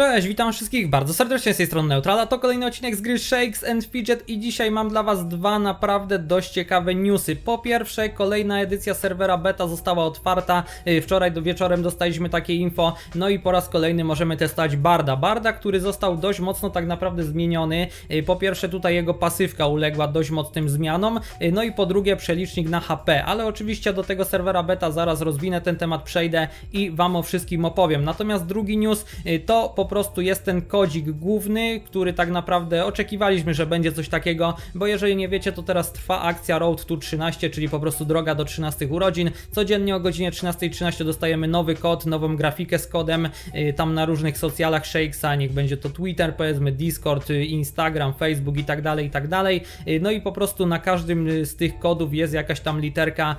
Cześć, witam wszystkich bardzo serdecznie z tej strony Neutrala, to kolejny odcinek z gry Shakes and Fidget i dzisiaj mam dla was dwa naprawdę dość ciekawe newsy. Po pierwsze, kolejna edycja serwera beta została otwarta, y, wczoraj do wieczorem dostaliśmy takie info, no i po raz kolejny możemy testować Barda. Barda, który został dość mocno tak naprawdę zmieniony, y, po pierwsze tutaj jego pasywka uległa dość mocnym zmianom, y, no i po drugie przelicznik na HP, ale oczywiście do tego serwera beta zaraz rozwinę ten temat, przejdę i wam o wszystkim opowiem. Natomiast drugi news to po prostu jest ten kodzik główny, który tak naprawdę oczekiwaliśmy, że będzie coś takiego, bo jeżeli nie wiecie, to teraz trwa akcja Road to 13, czyli po prostu droga do 13 urodzin. Codziennie o godzinie 13.13 .13 dostajemy nowy kod, nową grafikę z kodem, yy, tam na różnych socjalach Shakesa, niech będzie to Twitter, powiedzmy Discord, yy, Instagram, Facebook i tak dalej, i tak dalej. Yy, no i po prostu na każdym z tych kodów jest jakaś tam literka,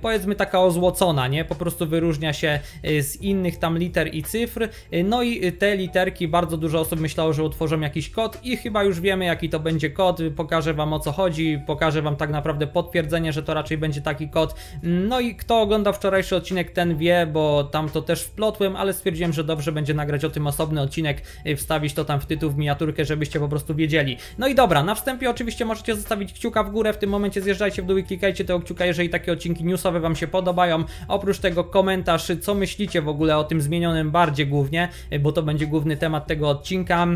powiedzmy taka ozłocona, nie? Po prostu wyróżnia się z innych tam liter i cyfr, no i te litery literki, bardzo dużo osób myślało, że utworzą jakiś kod i chyba już wiemy jaki to będzie kod, pokażę wam o co chodzi, pokażę wam tak naprawdę potwierdzenie, że to raczej będzie taki kod. No i kto oglądał wczorajszy odcinek, ten wie, bo tam to też wplotłem, ale stwierdziłem, że dobrze będzie nagrać o tym osobny odcinek, y, wstawić to tam w tytuł, w miniaturkę, żebyście po prostu wiedzieli. No i dobra, na wstępie oczywiście możecie zostawić kciuka w górę, w tym momencie zjeżdżajcie w dół i klikajcie tego kciuka, jeżeli takie odcinki newsowe wam się podobają. Oprócz tego komentarz, co myślicie w ogóle o tym zmienionym bardziej głównie, y, bo to będzie główny główny temat tego odcinka.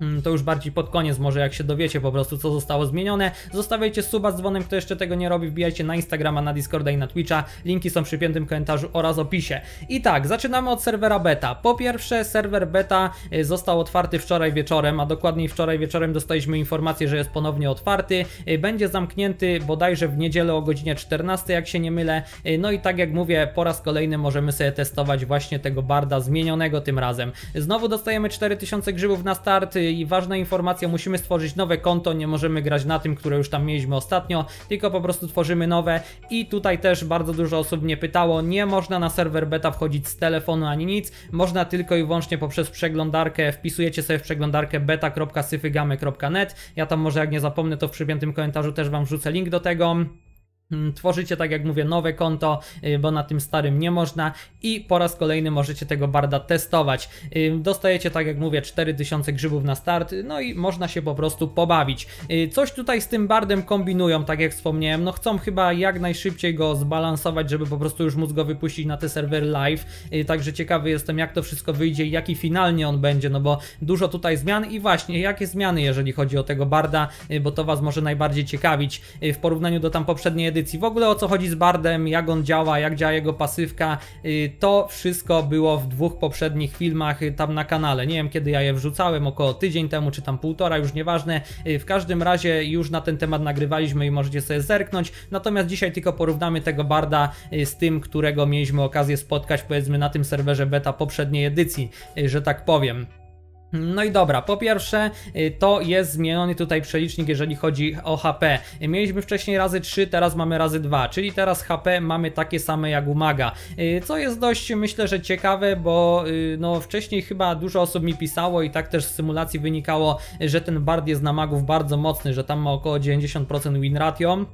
Mm, to już bardziej pod koniec, może jak się dowiecie po prostu, co zostało zmienione. Zostawiajcie suba z dzwonem, kto jeszcze tego nie robi, wbijajcie na Instagrama, na Discorda i na Twitcha. Linki są przy piętym komentarzu oraz opisie. I tak, zaczynamy od serwera beta. Po pierwsze, serwer beta y, został otwarty wczoraj wieczorem, a dokładniej wczoraj wieczorem dostaliśmy informację, że jest ponownie otwarty. Y, będzie zamknięty bodajże w niedzielę o godzinie 14, jak się nie mylę. Y, no i tak jak mówię, po raz kolejny możemy sobie testować właśnie tego barda zmienionego tym razem. Znowu dostajemy 4000 grzybów na start i ważna informacja, musimy stworzyć nowe konto, nie możemy grać na tym, które już tam mieliśmy ostatnio, tylko po prostu tworzymy nowe i tutaj też bardzo dużo osób mnie pytało, nie można na serwer beta wchodzić z telefonu ani nic, można tylko i wyłącznie poprzez przeglądarkę, wpisujecie sobie w przeglądarkę beta.syfygamy.net, ja tam może jak nie zapomnę to w przypiętym komentarzu też wam wrzucę link do tego. Mm, tworzycie, tak jak mówię, nowe konto, y, bo na tym starym nie można i po raz kolejny możecie tego barda testować. Y, dostajecie, tak jak mówię, 4000 grzybów na start, no i można się po prostu pobawić. Y, coś tutaj z tym bardem kombinują, tak jak wspomniałem, no chcą chyba jak najszybciej go zbalansować, żeby po prostu już móc go wypuścić na te serwery live, także ciekawy jestem jak to wszystko wyjdzie i jaki finalnie on będzie, no bo dużo tutaj zmian i właśnie, jakie zmiany jeżeli chodzi o tego barda, bo to was może najbardziej ciekawić w porównaniu do tam poprzedniej edycji. W ogóle o co chodzi z Bardem, jak on działa, jak działa jego pasywka, y, to wszystko było w dwóch poprzednich filmach y, tam na kanale. Nie wiem kiedy ja je wrzucałem, około tydzień temu, czy tam półtora, już nieważne. Y, w każdym razie już na ten temat nagrywaliśmy i możecie sobie zerknąć. Natomiast dzisiaj tylko porównamy tego Barda z tym, którego mieliśmy okazję spotkać powiedzmy na tym serwerze beta poprzedniej edycji, że tak powiem. No i dobra, po pierwsze y, to jest zmieniony tutaj przelicznik, jeżeli chodzi o HP. Mieliśmy wcześniej razy 3, teraz mamy razy 2, czyli teraz HP mamy takie same jak u Maga. Y, co jest dość myślę, że ciekawe, bo y, no wcześniej chyba dużo osób mi pisało i tak też z symulacji wynikało, że ten bard jest na magów bardzo mocny, że tam ma około 90% win ratio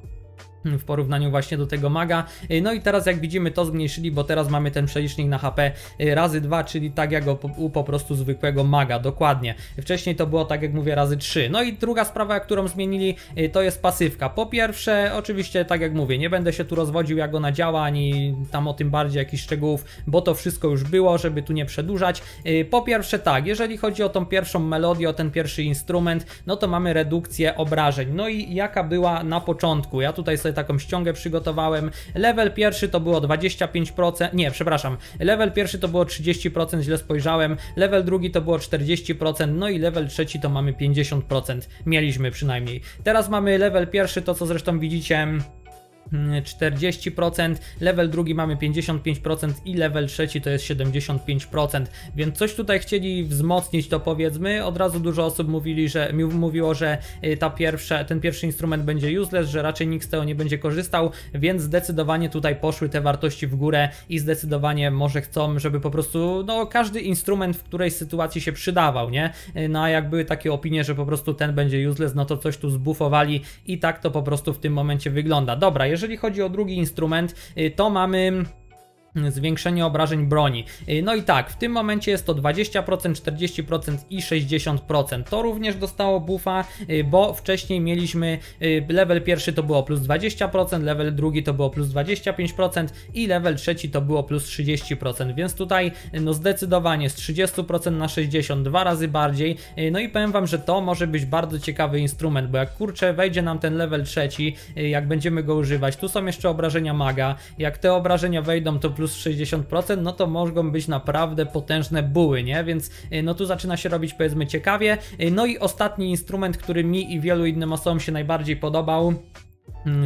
w porównaniu właśnie do tego maga. Y, no i teraz jak widzimy to zmniejszyli, bo teraz mamy ten przelicznik na HP y, razy 2, czyli tak jak u po prostu zwykłego maga, dokładnie. Wcześniej to było tak jak mówię razy 3. No i druga sprawa, którą zmienili y, to jest pasywka. Po pierwsze, oczywiście tak jak mówię, nie będę się tu rozwodził jak ona działa, ani tam o tym bardziej jakichś szczegółów, bo to wszystko już było, żeby tu nie przedłużać. Po pierwsze tak, jeżeli chodzi o tą pierwszą melodię, o ten pierwszy instrument, no to mamy redukcję obrażeń. No i jaka była na początku? Ja tutaj sobie taką ściągę przygotowałem. Level pierwszy to było 25%, nie, przepraszam, level pierwszy to było 30%, źle spojrzałem, level drugi to było 40%, no i level trzeci to mamy 50%, mieliśmy przynajmniej. Teraz mamy level pierwszy, to co zresztą widzicie 40%, level drugi mamy 55% i level trzeci to jest 75%, więc coś tutaj chcieli wzmocnić to powiedzmy, od razu dużo osób mówili, że, mówiło, że y, ta pierwsza, ten pierwszy instrument będzie useless, że raczej nikt z tego nie będzie korzystał, więc zdecydowanie tutaj poszły te wartości w górę i zdecydowanie może chcą, żeby po prostu no każdy instrument w której sytuacji się przydawał, nie? Y, no a jak były takie opinie, że po prostu ten będzie useless, no to coś tu zbufowali i tak to po prostu w tym momencie wygląda. Dobra, jeżeli chodzi o drugi instrument, y, to mamy zwiększenie obrażeń broni. Y, No i tak, w tym momencie jest to 20%, 40% i 60%. To również dostało buffa, y, bo wcześniej mieliśmy y, level pierwszy to było plus 20%, level drugi to było plus 25% i level trzeci to było plus 30%, więc tutaj no zdecydowanie z 30% na 60, dwa razy bardziej. No i powiem wam, że to może być bardzo ciekawy instrument, bo jak kurczę wejdzie nam ten level trzeci, jak będziemy go używać, tu są jeszcze obrażenia maga, jak te obrażenia wejdą to plus 60%, no to mogą być naprawdę potężne buły, nie? Więc y, no tu zaczyna się robić powiedzmy ciekawie. Y, No i ostatni instrument, który mi i wielu innym osobom się najbardziej podobał,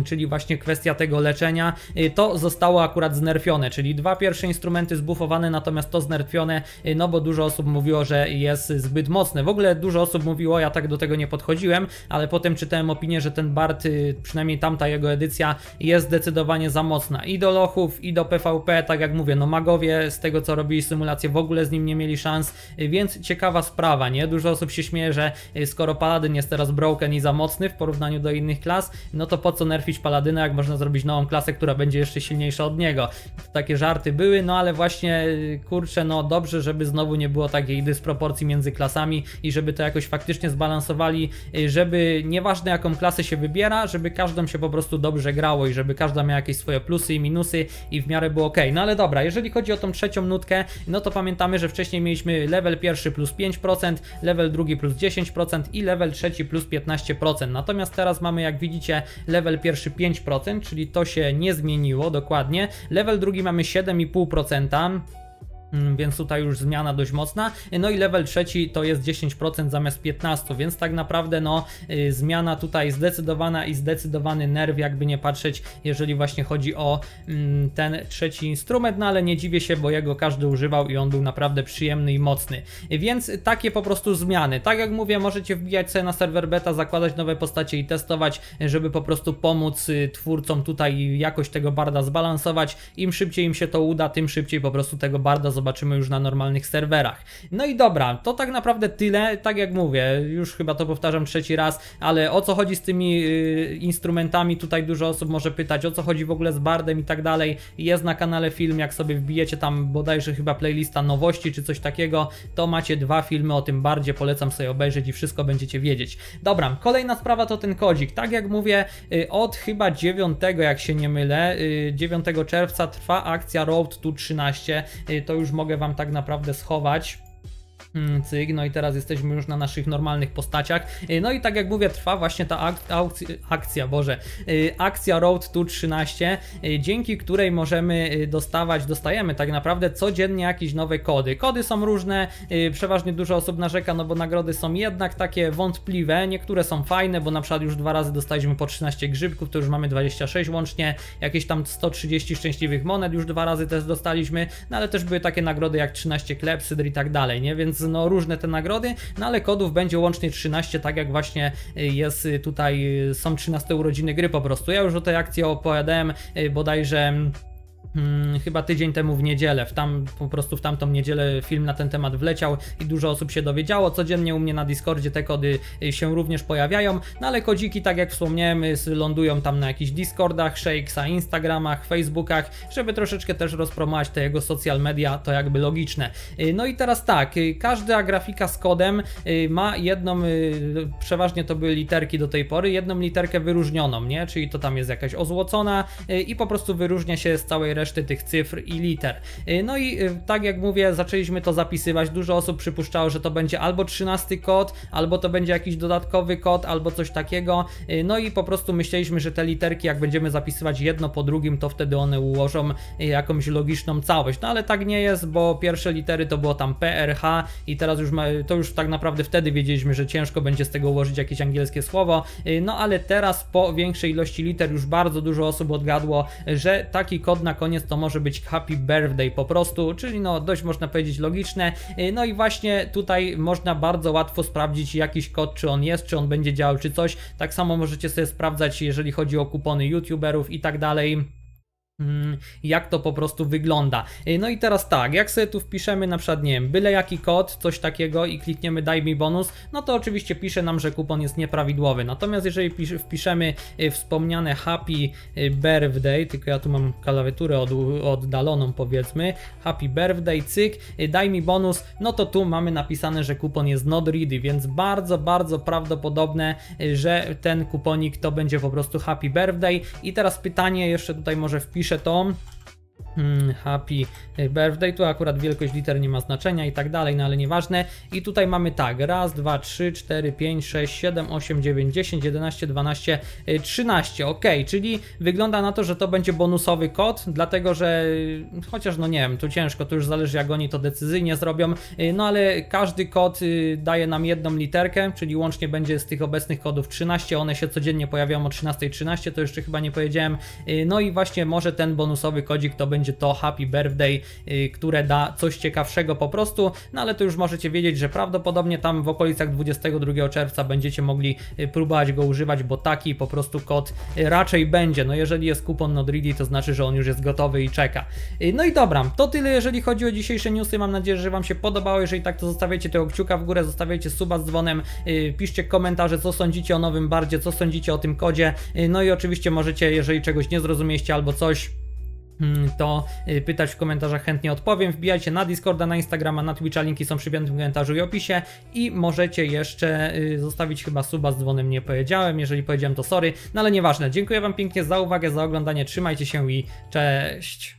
czyli właśnie kwestia tego leczenia, y, to zostało akurat znerfione, czyli dwa pierwsze instrumenty zbufowane, natomiast to znerfione, y, no bo dużo osób mówiło, że jest zbyt mocne. W ogóle dużo osób mówiło, ja tak do tego nie podchodziłem, ale potem czytałem opinię, że ten Bart, y, przynajmniej tamta jego edycja, jest zdecydowanie za mocna i do lochów, i do PvP, tak jak mówię, no magowie z tego co robili symulację w ogóle z nim nie mieli szans, więc ciekawa sprawa, nie? Dużo osób się śmieje, że skoro Paladyn jest teraz broken i za mocny w porównaniu do innych klas, no to po co nerfić Paladyna, jak można zrobić nową klasę, która będzie jeszcze silniejsza od niego. Takie żarty były, no ale właśnie kurczę, no dobrze, żeby znowu nie było takiej dysproporcji między klasami i żeby to jakoś faktycznie zbalansowali, żeby nieważne jaką klasę się wybiera, żeby każdą się po prostu dobrze grało i żeby każda miała jakieś swoje plusy i minusy i w miarę było ok. No ale dobra, jeżeli chodzi o tą trzecią nutkę, no to pamiętamy, że wcześniej mieliśmy level pierwszy plus 5%, level drugi plus 10% i level trzeci plus 15%. Natomiast teraz mamy, jak widzicie, level pierwszy 5%, czyli to się nie zmieniło dokładnie. Level drugi mamy 7,5%. Mm, Więc tutaj już zmiana dość mocna. No i level trzeci to jest 10% zamiast 15%, więc tak naprawdę no y, zmiana tutaj zdecydowana i zdecydowany nerw, jakby nie patrzeć, jeżeli właśnie chodzi o mm, ten trzeci instrument, no ale nie dziwię się, bo jego każdy używał i on był naprawdę przyjemny i mocny. Więc takie po prostu zmiany. Tak jak mówię, możecie wbijać sobie na serwer beta, zakładać nowe postacie i testować, żeby po prostu pomóc y, twórcom tutaj jakoś tego barda zbalansować. Im szybciej im się to uda, tym szybciej po prostu tego barda zobaczymy już na normalnych serwerach. No i dobra, to tak naprawdę tyle, tak jak mówię, już chyba to powtarzam trzeci raz, ale o co chodzi z tymi y, instrumentami, tutaj dużo osób może pytać, o co chodzi w ogóle z bardem i tak dalej. Jest na kanale film, jak sobie wbijecie tam bodajże chyba playlista nowości czy coś takiego, to macie dwa filmy o tym bardzie, polecam sobie obejrzeć i wszystko będziecie wiedzieć. Dobra, kolejna sprawa to ten kodzik. Tak jak mówię, y, od chyba 9, jak się nie mylę, y, 9 czerwca trwa akcja Road to 13, y, to już mogę Wam tak naprawdę schować. Mm, Cyk, no i teraz jesteśmy już na naszych normalnych postaciach. Y, No i tak jak mówię, trwa właśnie ta ak akcja, Boże, y, akcja Road to 13, y, dzięki której możemy dostawać, dostajemy tak naprawdę codziennie jakieś nowe kody. Kody są różne, przeważnie dużo osób narzeka, no bo nagrody są jednak takie wątpliwe, niektóre są fajne, bo na przykład już dwa razy dostaliśmy po 13 grzybków, to już mamy 26 łącznie, jakieś tam 130 szczęśliwych monet już dwa razy też dostaliśmy, no ale też były takie nagrody jak 13 klepsydr i tak dalej, nie? Więc no różne te nagrody, no ale kodów będzie łącznie 13, tak jak właśnie y, jest y, tutaj, y, są 13 urodziny gry po prostu. Ja już o tej akcji opowiadałem bodajże Hmm, chyba tydzień temu w niedzielę, w tam, po prostu w tamtą niedzielę film na ten temat wleciał i dużo osób się dowiedziało. Codziennie u mnie na Discordzie te kody y, się również pojawiają, no ale kodziki, tak jak wspomniałem, y, lądują tam na jakichś Discordach, Shakesa, Instagramach, Facebookach, żeby troszeczkę też rozpromować te jego social media, to jakby logiczne. Y, No i teraz tak, każda grafika z kodem ma jedną, przeważnie to były literki do tej pory, jedną literkę wyróżnioną, nie? Czyli to tam jest jakaś ozłocona i po prostu wyróżnia się z całej reszty tych cyfr i liter. Y, No i y, tak jak mówię, zaczęliśmy to zapisywać. Dużo osób przypuszczało, że to będzie albo 13 kod, albo to będzie jakiś dodatkowy kod, albo coś takiego. Y, No i po prostu myśleliśmy, że te literki, jak będziemy zapisywać jedno po drugim, to wtedy one ułożą jakąś logiczną całość. No ale tak nie jest, bo pierwsze litery to było tam PRH i teraz już ma, to już tak naprawdę wtedy wiedzieliśmy, że ciężko będzie z tego ułożyć jakieś angielskie słowo. No ale teraz po większej ilości liter już bardzo dużo osób odgadło, że taki kod na koniec to może być Happy Birthday po prostu, czyli no dość można powiedzieć logiczne. Y, No i właśnie tutaj można bardzo łatwo sprawdzić jakiś kod, czy on jest, czy on będzie działał, czy coś. Tak samo możecie sobie sprawdzać, jeżeli chodzi o kupony youtuberów i tak dalej. Mm, jak to po prostu wygląda. Y, No i teraz tak, jak sobie tu wpiszemy na przykład, nie wiem, byle jaki kod, coś takiego i klikniemy daj mi bonus, no to oczywiście pisze nam, że kupon jest nieprawidłowy. Natomiast jeżeli pisz- wpiszemy y, wspomniane happy y, birthday, tylko ja tu mam klawiaturę od, oddaloną powiedzmy, happy birthday, cyk, daj mi bonus, no to tu mamy napisane, że kupon jest not ready, więc bardzo, bardzo prawdopodobne, że ten kuponik to będzie po prostu happy birthday. I teraz pytanie, jeszcze tutaj może wpiszę to. Mm, Happy birthday, tu akurat wielkość liter nie ma znaczenia i tak dalej, no ale nieważne. I tutaj mamy tak, raz, dwa, trzy, cztery, pięć, sześć, siedem, osiem, dziewięć, dziesięć, jedenaście, dwanaście, y, trzynaście, ok, czyli wygląda na to, że to będzie bonusowy kod, dlatego że y, chociaż no nie wiem, tu ciężko, to już zależy jak oni to decyzyjnie zrobią, y, no ale każdy kod daje nam jedną literkę, czyli łącznie będzie z tych obecnych kodów 13, one się codziennie pojawiają o 13.13, 13, to jeszcze chyba nie powiedziałem, no i właśnie może ten bonusowy kodzik to będzie to Happy Birthday, y, które da coś ciekawszego po prostu, no ale to już możecie wiedzieć, że prawdopodobnie tam w okolicach 22 czerwca będziecie mogli y, próbować go używać, bo taki po prostu kod y, raczej będzie. No jeżeli jest kupon not ready, to znaczy, że on już jest gotowy i czeka. No i dobra, to tyle jeżeli chodzi o dzisiejsze newsy. Mam nadzieję, że Wam się podobało. Jeżeli tak, to zostawiajcie tego kciuka w górę, zostawiajcie suba z dzwonem, piszcie komentarze, co sądzicie o nowym bardzie, co sądzicie o tym kodzie. No i oczywiście możecie, jeżeli czegoś nie zrozumieliście albo coś, to y, pytać w komentarzach chętnie odpowiem. Wbijajcie na Discorda, na Instagrama, na Twitcha, linki są przy piątym komentarzu i opisie i możecie jeszcze y, zostawić chyba suba z dzwonem, nie powiedziałem, jeżeli powiedziałem to sorry, no ale nieważne. Dziękuję Wam pięknie za uwagę, za oglądanie, trzymajcie się i cześć!